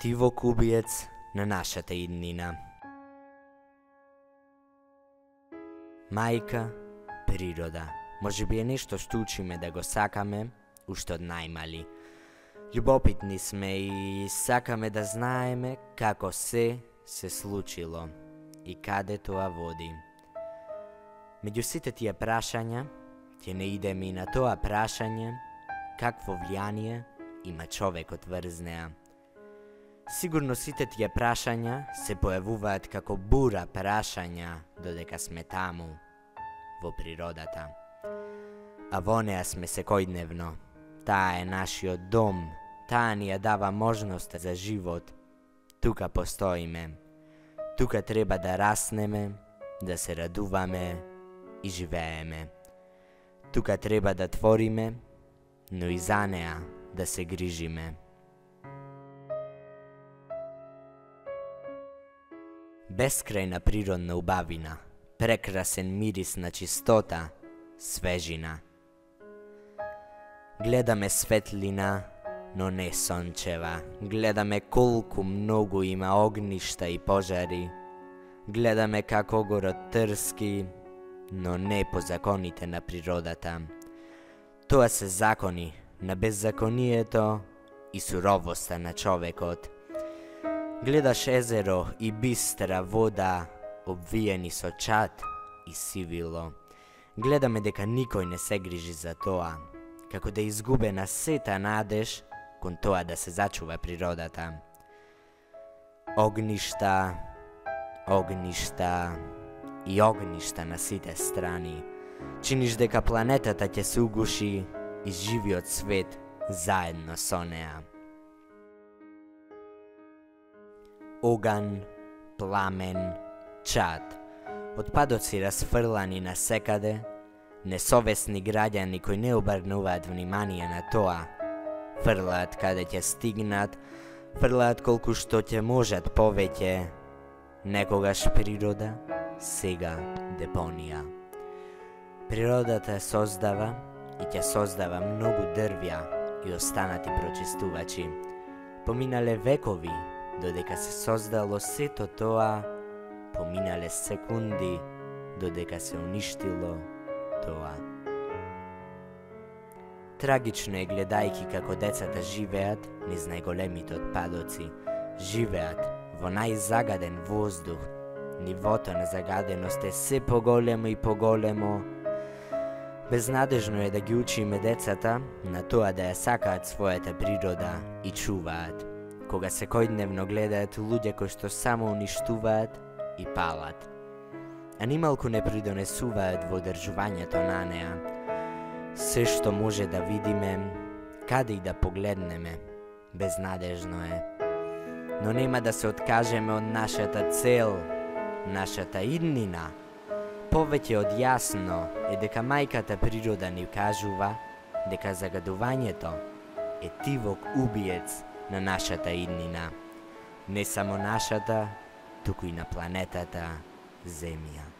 Ти во кубиец на нашата иднина. Мајка, природа. Може би е нешто што учиме да го сакаме, уште од најмали. Љубопитни сме и сакаме да знаеме како се се случило и каде тоа води. Меѓу сите тие прашања, ќе не идеме и на тоа прашање, какво влијание има човекот врз неа. Сигурно сите тие прашања се појавуваат како бура прашања додека сме таму, во природата. А во неа сме секојдневно. Таа е нашиот дом, таа ни ја дава можност за живот. Тука постоиме. Тука треба да раснеме, да се радуваме и живееме. Тука треба да твориме, но и за неа да се грижиме. Бескрајна природна убавина, прекрасен мирис на чистота, свежина. Гледаме светлина, но не сончева. Гледаме колку многу има огништа и пожари. Гледаме како город трски, но не по законите на природата. Тоа се закони на беззаконието и суровоста на човекот. Гледаш езеро и бистра вода, обвиени со чат и сивило. Гледаме дека никој не се грижи за тоа, како да изгубе на сета надеж кон тоа да се зачува природата. Огништа, огништа и огништа на сите страни. Чиниш дека планетата ќе се угуши и живиот свет заедно со неа. Оган, пламен, чад, отпадоци расфрлани на секаде, несовесни граѓани кои не обрнуваат внимание на тоа, фрлаат каде ќе стигнат, фрлаат колку што ќе можат повеќе, некогаш природа, сега депонија. Природата создава и ќе создава многу дрвја и останати прочистувачи. Поминале векови, додека се создало сето тоа, поминале секунди, додека се уништило тоа. Трагично е гледајки како децата живеат низ најголемите отпадоци, живеат во најзагаден воздух, нивото на загаденост е се поголемо и поголемо, Безнадежно е да ги учиме децата на тоа да ја сакаат својата природа и чуваат, кога секојдневно гледаат луѓе кои што само уништуваат и палат. А нималку не придонесуваат во одржувањето на неа. Се што може да видиме, каде и да погледнеме, безнадежно е. Но нема да се откажеме од нашата цел, нашата иднина, Повеќе од јасно е дека мајката природа ни кажува дека загадувањето е тивок убиец на нашата иднина. Не само нашата, туку и на планетата Земја.